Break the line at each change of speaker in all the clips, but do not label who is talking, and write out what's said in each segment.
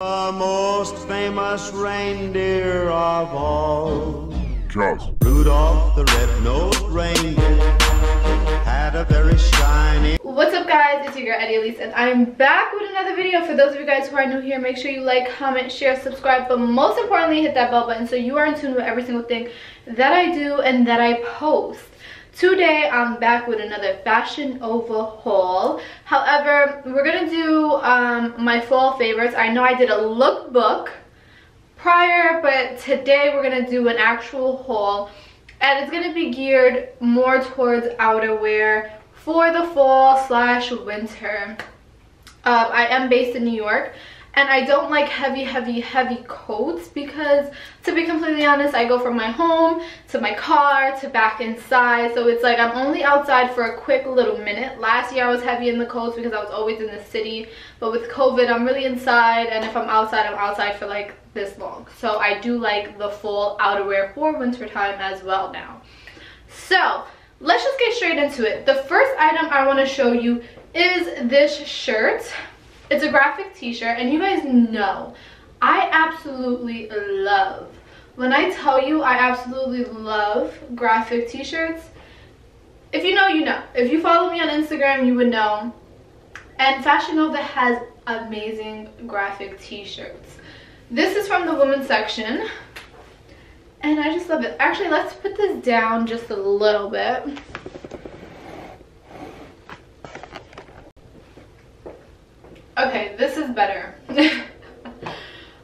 The most famous reindeer of all.
Just.
Rudolph the red-nosed reindeer had a very shiny
What's up guys, it's your girl Eddy Elize and I'm back with another video. For those of you guys who are new here, make sure you like, comment, share, subscribe, but most importantly hit that bell button so you are in tune with every single thing that I do and that I post. Today I'm back with another Fashion Nova haul. However, we're gonna do um, my fall favorites. I know I did a lookbook prior, but today we're gonna do an actual haul and it's gonna be geared more towards outerwear for the fall slash winter. Uh, I am based in New York and I don't like heavy, heavy, heavy coats because to be completely honest, I go from my home to my car to back inside. So it's like I'm only outside for a quick little minute. Last year I was heavy in the coats because I was always in the city. But with COVID, I'm really inside and if I'm outside, I'm outside for like this long. So I do like the full outerwear for winter time as well now. So let's just get straight into it. The first item I want to show you is this shirt. It's a graphic t-shirt and you guys know I absolutely love, when I tell you I absolutely love graphic t-shirts, if you know, you know. If you follow me on Instagram, you would know. And Fashion Nova has amazing graphic t-shirts. This is from the women's section. And I just love it. Actually, let's put this down just a little bit. Okay, this is better.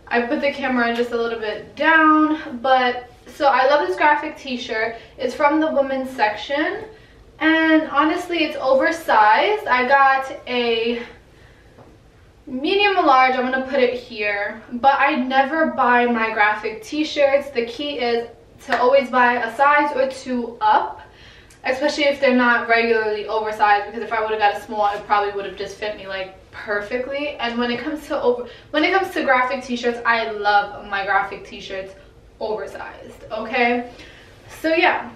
I put the camera just a little bit down, but so I love this graphic t-shirt. It's from the women's section, and honestly, it's oversized. I got a medium or large, I'm gonna put it here, but I never buy my graphic t-shirts. The key is to always buy a size or two up especially if they're not regularly oversized because if I would have got a small it probably would have just fit me like perfectly. And when it comes to over when it comes to graphic t-shirts I love my graphic t-shirts oversized okay? So yeah.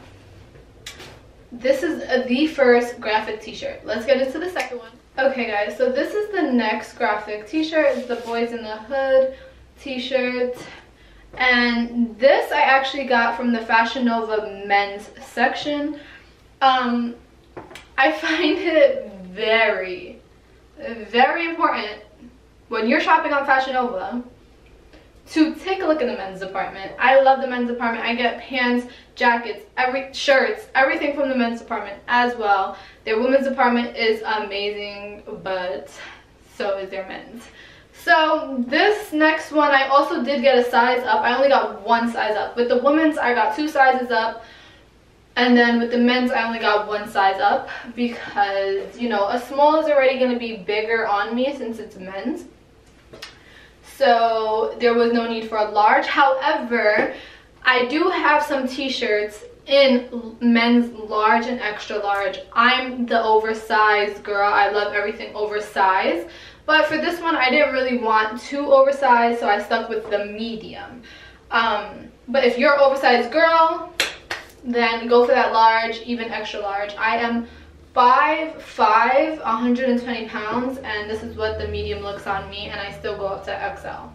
This is the first graphic t-shirt. Let's get into the second one. Okay guys so this is the next graphic t-shirt. It's the Boyz n the Hood t-shirt. And this I actually got from the Fashion Nova men's section. Um, I find it very, very important when you're shopping on Fashion Nova to take a look in the men's department. I love the men's department. I get pants, jackets, every shirts, everything from the men's department as well. Their women's department is amazing, but so is their men's. So this next one, I also did get a size up. I only got one size up. With the women's, I got two sizes up. And then with the men's, I only got one size up because, you know, a small is already going to be bigger on me since it's men's. So there was no need for a large. However, I do have some t-shirts in men's large and extra large. I'm the oversized girl. I love everything oversized. But for this one, I didn't really want too oversized, so I stuck with the medium. Um, but if you're an oversized girl, then go for that large, even extra large. I am 5'5", 120 pounds, and this is what the medium looks on me, and I still go up to XL.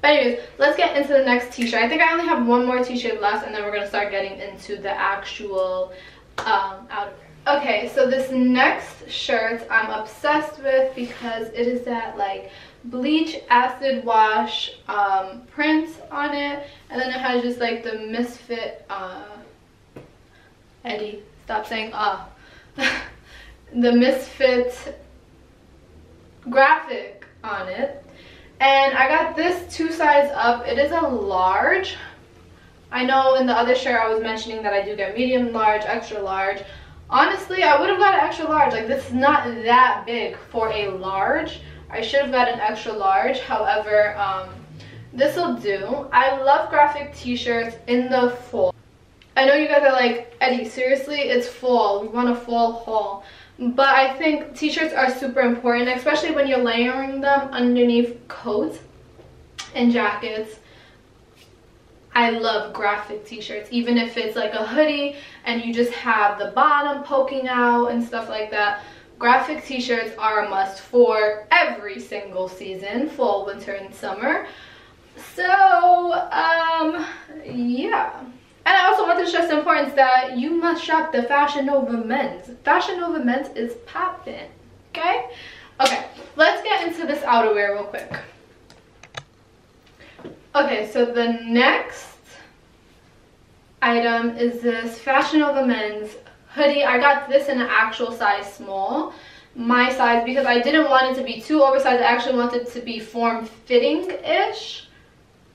But anyways, let's get into the next t-shirt. I think I only have one more t-shirt left, and then we're going to start getting into the actual um, outerwear. Okay, so this next shirt I'm obsessed with because it is that like bleach acid wash um, print on it and then it has just like the misfit uh, Eddy, stop saying ah. the Misfit graphic on it. And I got this two size up. It is a large. I know in the other shirt I was mentioning that I do get medium, large, extra large. Honestly, I would have got an extra large. Like, this is not that big for a large. I should have got an extra large. However, um, this will do. I love graphic t-shirts in the fall. I know you guys are like, Eddy, seriously, it's fall. We want a fall haul. But I think t-shirts are super important, especially when you're layering them underneath coats and jackets. I love graphic t-shirts, even if it's like a hoodie and you just have the bottom poking out and stuff like that. graphic t-shirts are a must for every single season, fall, winter, and summer. So, um, yeah. And I also want to stress the importance that you must shop the Fashion Nova Men's. Fashion Nova Men's is popping, okay? Okay, let's get into this outerwear real quick. Okay, so the next item is this Fashion Nova Men's hoodie. I got this in an actual size small. My size, because I didn't want it to be too oversized. I actually wanted it to be form-fitting-ish.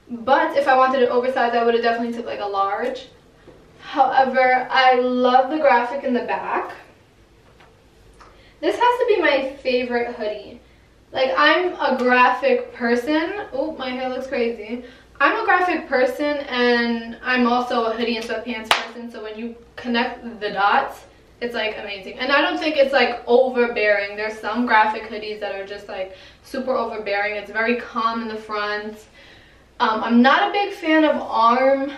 But if I wanted it oversized, I would have definitely took like a large. However, I love the graphic in the back. This has to be my favorite hoodie. Like, I'm a graphic person. Oh, my hair looks crazy. I'm a graphic person and I'm also a hoodie and sweatpants person. So when you connect the dots, it's like amazing. And I don't think it's like overbearing. There's some graphic hoodies that are just like super overbearing. It's very calm in the front. Um, I'm not a big fan of arm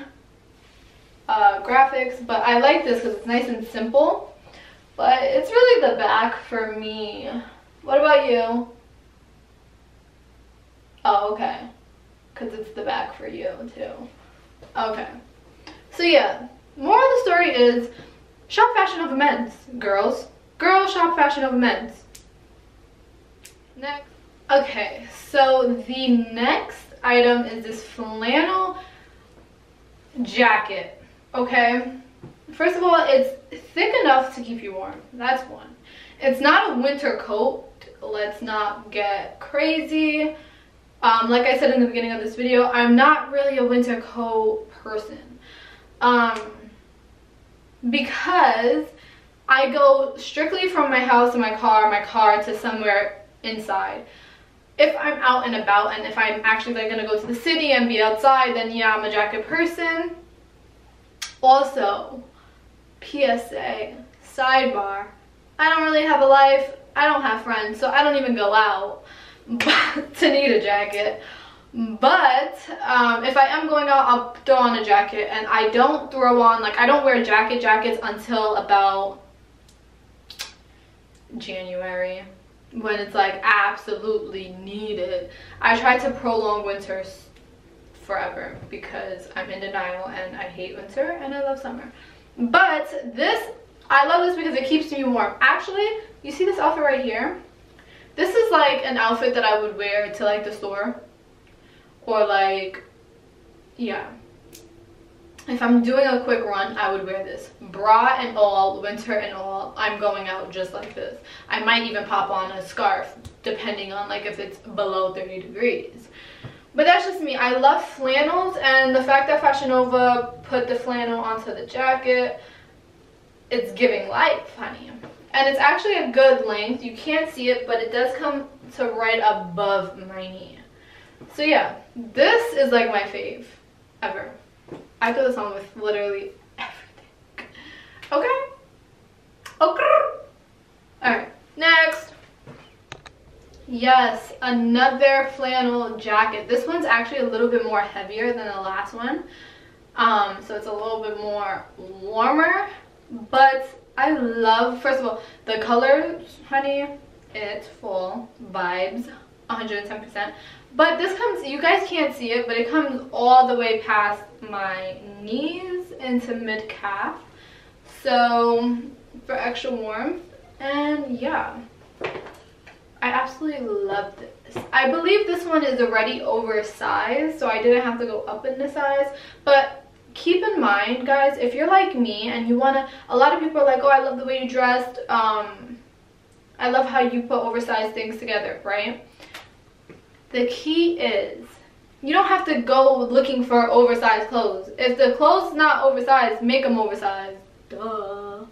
uh, graphics, but I like this because it's nice and simple. But it's really the back for me. What about you? Oh, okay. Because it's the back for you, too. Okay. So, yeah. Moral of the story is, shop Fashion Nova Men's, girls. Girls, shop Fashion Nova Men's. Next. Okay, so the next item is this flannel jacket, okay? First of all, it's thick enough to keep you warm. That's one. It's not a winter coat. Let's not get crazy. Um, like I said in the beginning of this video, I'm not really a winter coat person. Um, because I go strictly from my house to my car, my car to somewhere inside if I'm out and about and if I'm actually like gonna go to the city and be outside, then yeah, I'm a jacket person. Also, PSA, sidebar, I don't really have a life, I don't have friends, so I don't even go out to need a jacket. But um, if I am going out, I'll throw on a jacket and I don't throw on, like I don't wear jacket jackets until about January when it's like absolutely needed. I try to prolong winters forever because I'm in denial and I hate winter and I love summer. But this, I love this because it keeps me warm. Actually, you see this outfit right here? This is like an outfit that I would wear to like the store or like, yeah, if I'm doing a quick run, I would wear this. Bra and all, winter and all, I'm going out just like this. I might even pop on a scarf, depending on like if it's below 30 degrees. But that's just me. I love flannels and the fact that Fashion Nova put the flannel onto the jacket, it's giving life, honey. And it's actually a good length. You can't see it, but it does come to right above my knee. So yeah, this is like my fave ever. I go this on with literally everything. Okay? Okay. Alright, next. Yes, another flannel jacket. This one's actually a little bit more heavier than the last one. Um, so it's a little bit more warmer. But I love, first of all, the colors, honey, it's full vibes, 110%. But this comes, you guys can't see it, but it comes all the way past my knees into mid-calf. So, for extra warmth. And yeah, I absolutely love this. I believe this one is already oversized, so I didn't have to go up in the size. But keep in mind, guys, if you're like me and you want to, a lot of people are like, oh, I love the way you dressed. Um, I love how you put oversized things together, right? The key is you don't have to go looking for oversized clothes. If the clothes not oversized, make them oversized. Duh.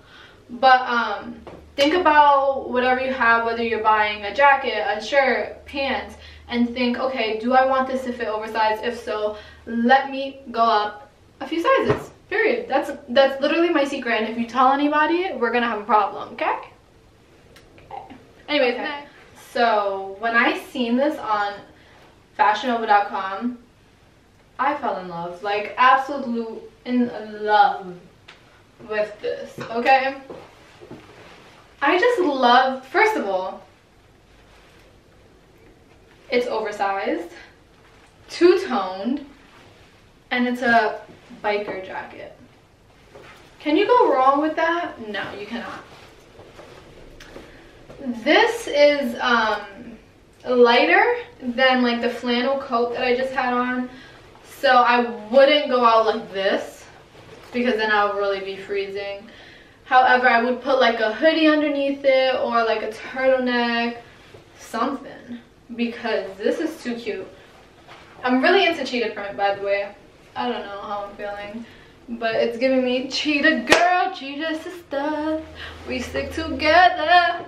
But um, think about whatever you have, whether you're buying a jacket, a shirt, pants, and think, okay, do I want this to fit oversized? If so, let me go up a few sizes. Period. That's that's literally my secret. And if you tell anybody, we're gonna have a problem. Okay. Okay. Anyways, okay. So when I seen this on fashionnova.com, I fell in love. Like absolute in love with this. Okay. I just love, first of all, it's oversized, two-toned, and it's a biker jacket. Can you go wrong with that? No, you cannot. This is um, lighter than like the flannel coat that I just had on. So I wouldn't go out like this because then I'll really be freezing. However, I would put like a hoodie underneath it or like a turtleneck, something. Because this is too cute. I'm really into cheetah print, by the way. I don't know how I'm feeling. But it's giving me cheetah girl, cheetah sister. We stick together.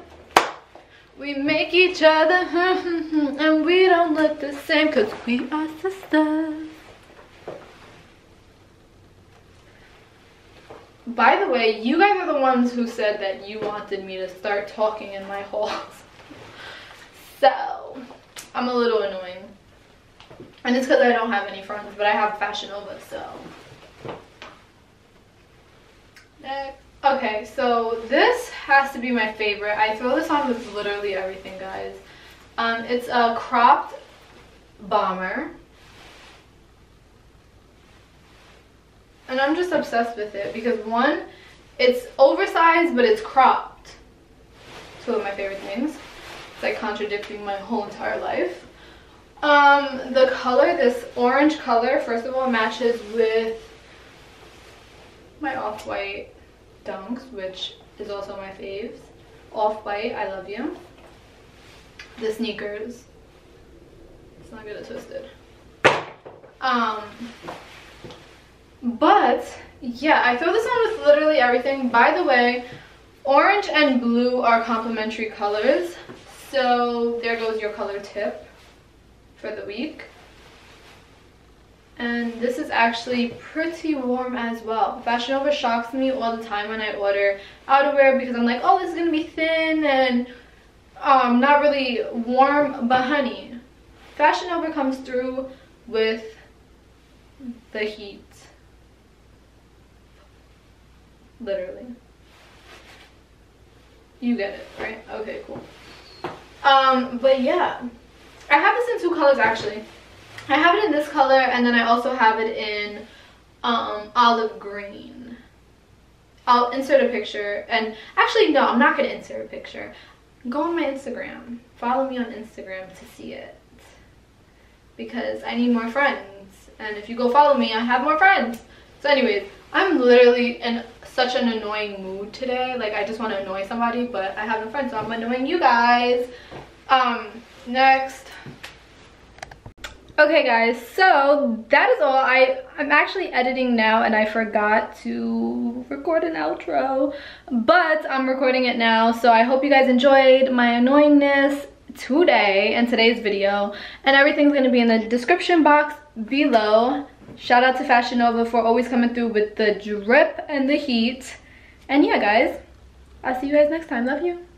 We make each other, and we don't look the same because we are sisters. By the way, you guys are the ones who said that you wanted me to start talking in my hauls. so, I'm a little annoying. And it's because I don't have any friends, but I have Fashion Nova, so. Next. Okay, so this has to be my favorite. I throw this on with literally everything, guys. Um, it's a cropped bomber. And I'm just obsessed with it because one, it's oversized, but it's cropped. Two of my favorite things. It's like contradicting my whole entire life. Um, the color, this orange color, first of all, matches with my off-white dunks, which is also my faves. Off-white, I love you. The sneakers. It's not gonna twisted. Um, but yeah, I throw this on with literally everything. By the way, orange and blue are complementary colors. So there goes your color tip for the week. And this is actually pretty warm as well. Fashion Nova shocks me all the time when I order outerwear because I'm like, oh, this is going to be thin and um, not really warm. But honey, Fashion Nova comes through with the heat literally. You get it, right? Okay, cool. Um, but yeah, I have this in two colors actually. I have it in this color and then I also have it in um, olive green. I'll insert a picture and actually no, I'm not gonna insert a picture. Go on my Instagram. Follow me on Instagram to see it. Because I need more friends. And if you go follow me, I have more friends. So anyways, I'm literally in such an annoying mood today. Like I just want to annoy somebody, but I have no friends, so I'm annoying you guys. Um, next. Okay guys, so that is all. I, I'm actually editing now and I forgot to record an outro, but I'm recording it now. So I hope you guys enjoyed my annoyingness today and today's video. And everything's gonna be in the description box below. Shout out to Fashion Nova for always coming through with the drip and the heat. And yeah, guys, I'll see you guys next time. Love you.